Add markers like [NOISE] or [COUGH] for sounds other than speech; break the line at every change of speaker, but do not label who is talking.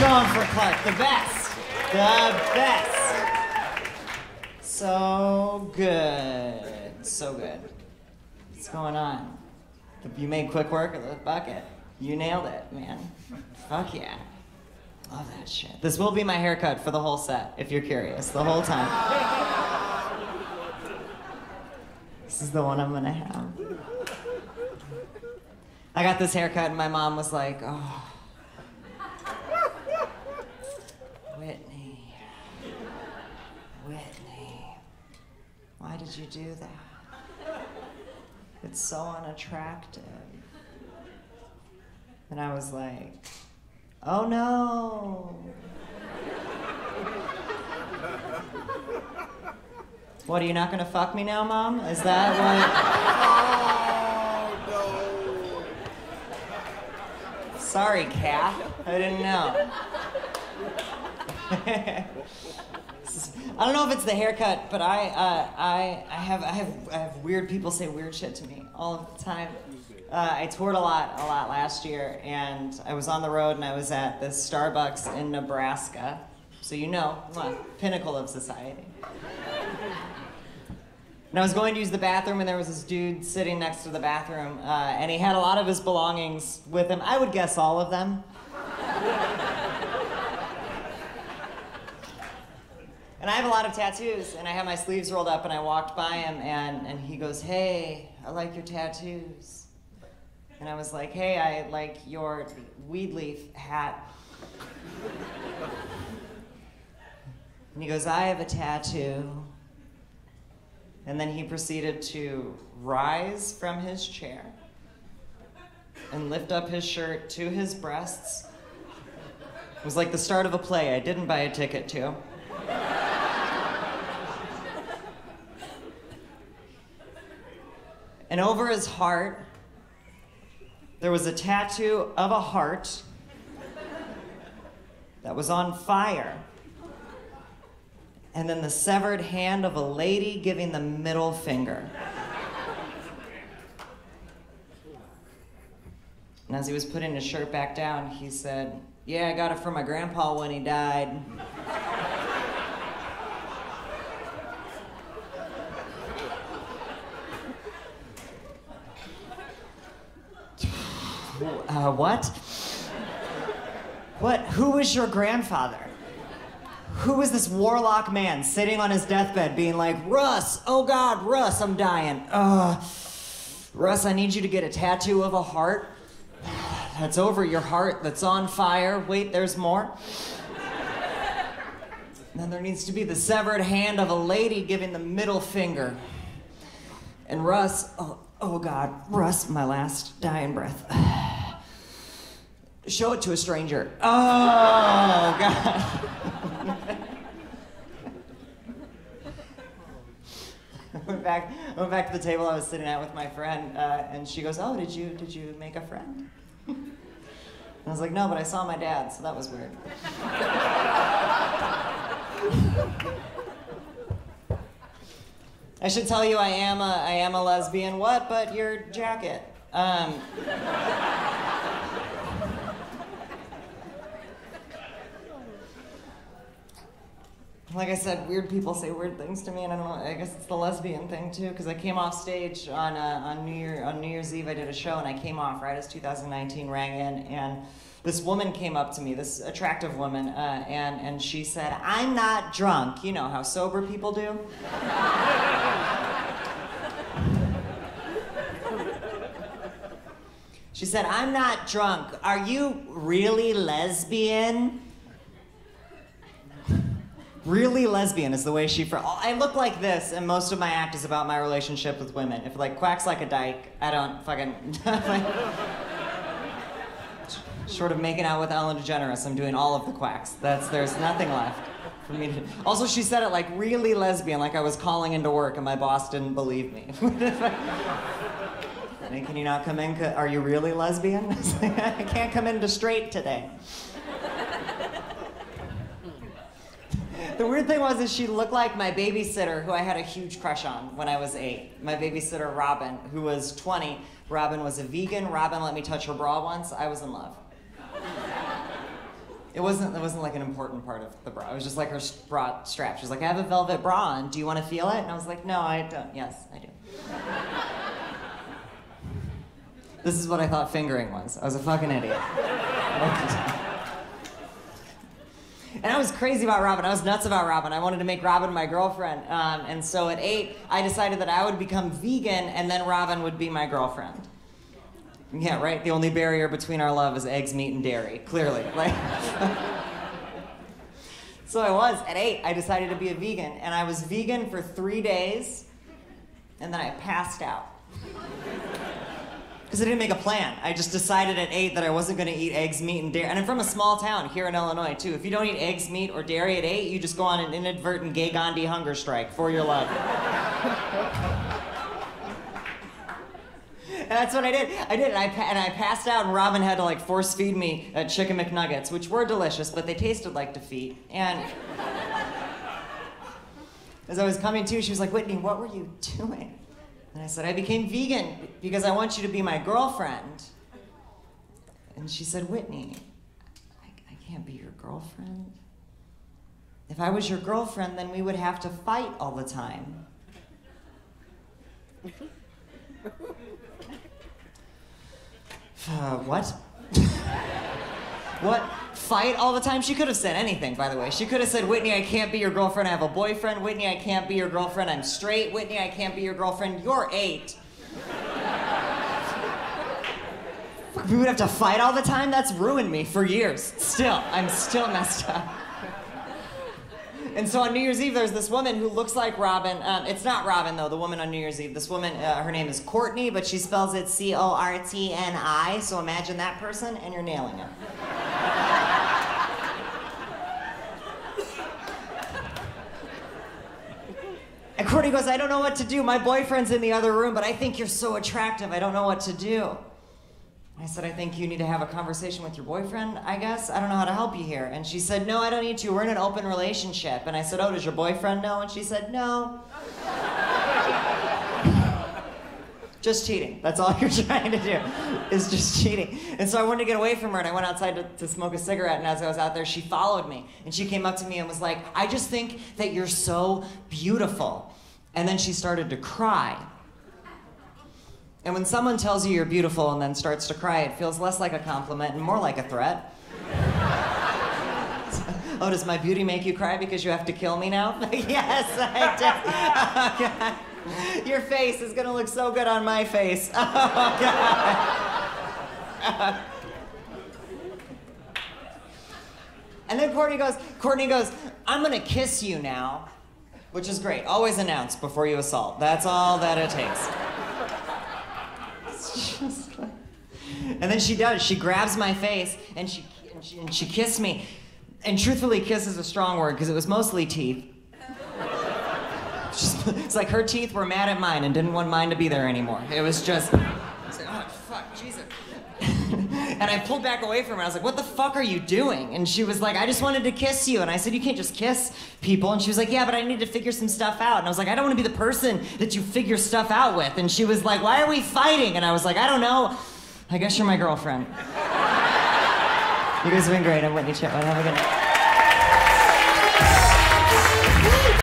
Going for Clark, the best. The best. So good. So good. What's going on? You made quick work of the bucket. You nailed it, man. Fuck yeah. Love that shit. This will be my haircut for the whole set, if you're curious, the whole time. This is the one I'm gonna have. I got this haircut, and my mom was like, oh. Whitney. Whitney. Why did you do that? It's so unattractive. And I was like, oh no. What, are you not gonna fuck me now, Mom? Is that what? Oh no. Sorry, Cat. I didn't know. [LAUGHS] I don't know if it's the haircut, but I, uh, I, I have, I have, I have weird people say weird shit to me all of the time. Uh, I toured a lot, a lot last year, and I was on the road, and I was at this Starbucks in Nebraska, so you know, pinnacle of society. And I was going to use the bathroom, and there was this dude sitting next to the bathroom, uh, and he had a lot of his belongings with him. I would guess all of them. And I have a lot of tattoos, and I have my sleeves rolled up, and I walked by him, and, and he goes, Hey, I like your tattoos. And I was like, Hey, I like your weed leaf hat. and he goes, I have a tattoo. And then he proceeded to rise from his chair and lift up his shirt to his breasts. It was like the start of a play I didn't buy a ticket to. And over his heart, there was a tattoo of a heart that was on fire and then the severed hand of a lady giving the middle finger. And as he was putting his shirt back down, he said, Yeah, I got it from my grandpa when he died. Uh, what? What? Who was your grandfather? who was this warlock man sitting on his deathbed being like, Russ, oh God, Russ, I'm dying. Uh, Russ, I need you to get a tattoo of a heart that's over your heart that's on fire. Wait, there's more. then there needs to be the severed hand of a lady giving the middle finger. And Russ, oh, oh God, Russ, my last dying breath. Show it to a stranger. Oh, God. [LAUGHS] went back, I went back to the table I was sitting at with my friend, uh, and she goes, "Oh, did you did you make a friend?" [LAUGHS] I was like, "No, but I saw my dad, so that was weird." [LAUGHS] I should tell you, I am a I am a lesbian. What? But your jacket. Um, like I said, weird people say weird things to me, and I don't know. I guess it's the lesbian thing too, because I came off stage on uh, on New Year on New Year's Eve. I did a show, and I came off right as 2019 rang in, and this woman came up to me, this attractive woman, uh, and and she said, "I'm not drunk." You know how sober people do. she said, "I'm not drunk. Are you really lesbian?" Really lesbian is the way she. Fr- I look like this, and most of my act is about my relationship with women. If like quacks like a dyke, I don't fucking. [LAUGHS] short of making out with Ellen DeGeneres, I'm doing all of the quacks. That's there's nothing left for me to. Also, she said it like really lesbian, like I was calling into work, and my boss didn't believe me. [LAUGHS] Can you not come in? Are you really lesbian? [LAUGHS] I can't come into straight today. The weird thing was is she looked like my babysitter who I had a huge crush on when I was eight. My babysitter Robin, who was 20. Robin was a vegan. Robin let me touch her bra once. I was in love. It wasn't. It wasn't like an important part of the bra. It was just like her bra strap. She was like, "I have a velvet bra on. Do you want to feel it?" And I was like, "No, I don't. Yes, I do." this is what I thought fingering was. I was a fucking idiot. [LAUGHS] and I was crazy about Robin. I was nuts about Robin. I wanted to make Robin my girlfriend. Um, and so at eight, I decided that I would become vegan, and then Robin would be my girlfriend. Yeah, right. The only barrier between our love is eggs, meat, and dairy. Clearly, [LAUGHS] like. [LAUGHS] so I was at eight. I decided to be a vegan, and I was vegan for three days, and then I passed out. Because I didn't make a plan. I just decided at eight that I wasn't going to eat eggs, meat, and dairy. And I'm from a small town here in Illinois, too. If you don't eat eggs, meat, or dairy at eight, you just go on an inadvertent gay Gandhi hunger strike for your love. And [LAUGHS] that's what I did. I did, and I, and I passed out, and Robin had to like force feed me uh, chicken McNuggets, which were delicious, but they tasted like defeat. And [LAUGHS] as I was coming to, she was like, Whitney, what were you doing? And I said, I became vegan because I want you to be my girlfriend. And she said, Whitney, I, I can't be your girlfriend. If I was your girlfriend, then we would have to fight all the time. [LAUGHS] Uh, what? [LAUGHS] what? Fight all the time? She could have said anything, by the way. She could have said, Whitney, I can't be your girlfriend. I have a boyfriend. Whitney, I can't be your girlfriend. I'm straight. Whitney, I can't be your girlfriend. You're eight. we would have to fight all the time? That's ruined me for years. Still, I'm still messed up. And so on New Year's Eve, there's this woman who looks like Robin. Um, it's not Robin, though, the woman on New Year's Eve. This woman, uh, her name is Courtney, but she spells it C O R T N I. So imagine that person, and you're nailing it. Courtney goes, I don't know what to do. My boyfriend's in the other room, but I think you're so attractive. I don't know what to do. I said, I think you need to have a conversation with your boyfriend, I guess. I don't know how to help you here. And she said, No, I don't need to. We're in an open relationship. And I said, Oh, does your boyfriend know? And she said, No. [LAUGHS] just cheating. That's all [LAUGHS] you're trying to do, is just cheating. And so I wanted to get away from her, and I went outside to, to smoke a cigarette. And as I was out there, she followed me. And she came up to me and was like, I just think that you're so beautiful. And then she started to cry. And when someone tells you you're beautiful and then starts to cry, it feels less like a compliment and more like a threat. [LAUGHS] oh, does my beauty make you cry because you have to kill me now? [LAUGHS] yes, I do. [LAUGHS] Oh, Your face is gonna look so good on my face. Oh, God. and then Courtney goes, Courtney goes, I'm gonna kiss you now. Which is great. Always announce before you assault. That's all that it takes. and then she does. She grabs my face and she, and she, and she kissed me. And truthfully, kiss is a strong word because it was mostly teeth. It's like her teeth were mad at mine and didn't want mine to be there anymore. It was just, and I pulled back away from her. I was like, what the fuck are you doing? And she was like, I just wanted to kiss you. And I said, you can't just kiss people. And she was like, yeah, but I need to figure some stuff out. And I was like, I don't want to be the person that you figure stuff out with. And she was like, why are we fighting? And I was like, I don't know. I guess you're my girlfriend. [LAUGHS] you guys have been great. I'm Whitney Chitwood. Have a good night.